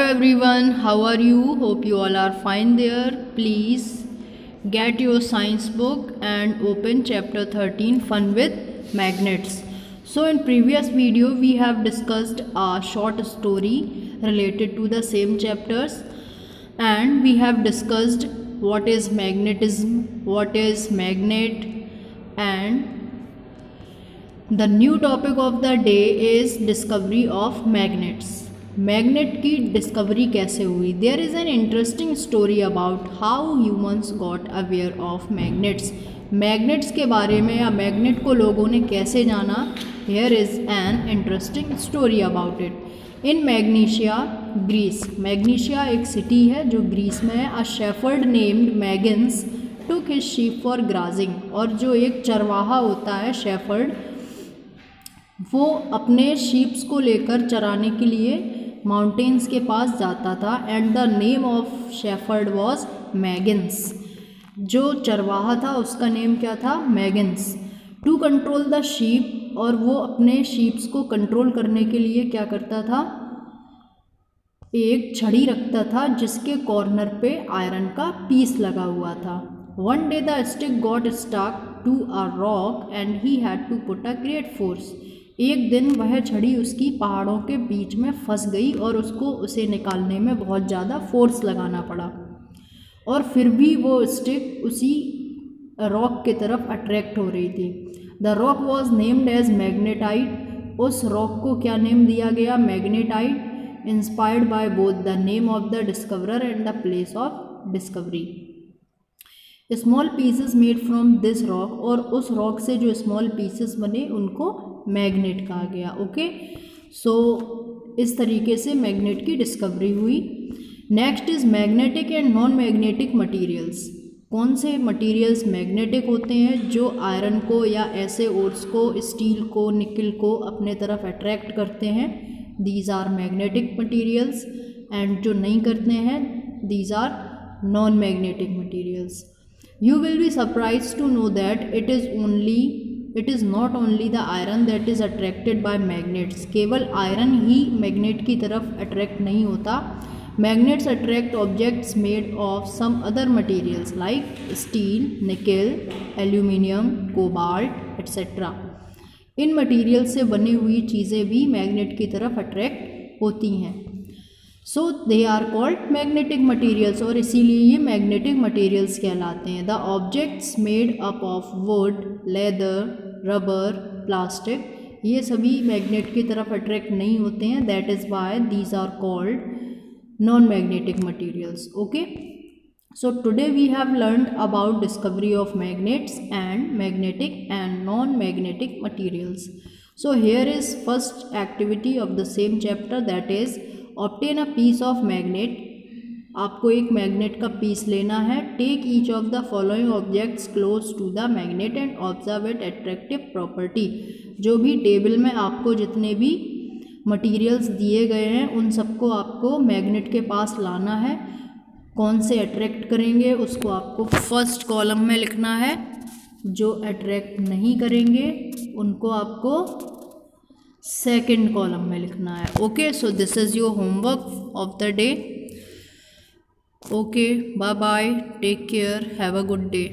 everyone, how are you? Hope you all are fine there. Please get your science book and open chapter 13 Fun with Magnets. So in previous video we have discussed a short story related to the same chapters and we have discussed what is magnetism, what is magnet and the new topic of the day is discovery of magnets. Magnet की discovery कैसे हुई? There is an interesting story about how humans got aware of magnets magnets के बारे में या magnet को लोगों ने कैसे जाना? Here is an interesting story about it in Magnesia Greece Magnesia एक सिटी है जो ग्रीस में है। A shepherd named Magnes took his sheep for grazing और जो एक चरवाहा होता है शेफर्ड वो अपने शीप्स को लेकर चराने के लिए माउंटेन्स के पास जाता था and the name of shepherd was Magnes जो चरवाहा था, उसका नेम क्या था? Magnes to control the sheep और वो अपने शीप्स को कंट्रोल करने के लिए क्या करता था? एक छड़ी रखता था जिसके कॉर्नर पे आयरन का पीस लगा हुआ था. One day the stick got stuck to a rock and he had to put a great force एक दिन वह छड़ी उसकी पहाड़ों के बीच में फंस गई और उसको उसे निकालने में बहुत ज़्यादा फोर्स लगाना पड़ा। और फिर भी वो स्टिक उसी रॉक की तरफ़ अट्रैक्ट हो रही थी। The rock was named as magnetite उस रॉक को क्या नेम दिया गया? Magnetite inspired by both the name of the discoverer and the place of discovery small pieces made from this rock और उस रॉक से जो स्मॉल पीसेस बने, उनको मैग्नेट कहा गया ओके? सो so, इस तरीके से मैग्नेट की डिस्कवरी हुई। Next is magnetic and non magnetic materials कौन से मटेरियल्स मैग्नेटिक होते हैं? जो आयरन को या ऐसे ओर्स को स्टील को निकल को अपने तरफ़ अट्रैक्ट करते हैं। These are magnetic materials and जो नहीं करते हैं these are non magnetic materials you will be surprise to know that it is only it is not only the iron that is attracted by magnets केवल iron ही magnet की तरफ़ attract नहीं होता। Magnets attract objects made of some other materials like steel nickel aluminium cobalt etcetera in material से बनी हुई चीज़ें भी मैग्नेट की तरफ़ अट्रैक्ट होती हैं। So they are called magnetic materials और इसीलिए ये मैग्नेटिक मटीरियल्स कहलाते हैं। The objects made up of wood leather rubber plastic ये सभी मैग्नेट की तरफ़ अट्रैक्ट नहीं होते हैं। That is why these are called non magnetic materials okay so today we have learn about discovery of magnets and magnetic and non magnetic materials so here is first activity of the same chapter that is obtain a piece of magnet आपको एक magnet का piece लेना है. Take each of the following objects close to the magnet and observe it attractive property जो भी table में आपको जितने भी मटेरियल्स दिए गए हैं, उन सबको आपको मैग्नेट के पास लाना है. कौन से अट्रैक्ट करेंगे, उसको आपको फ़र्स्ट कॉलम में लिखना है. जो अट्रैक्ट नहीं करेंगे, उनको आपको सेकेंड कॉलम में लिखना है। Okay so this is your homework of the day okay bye bye take care have a good day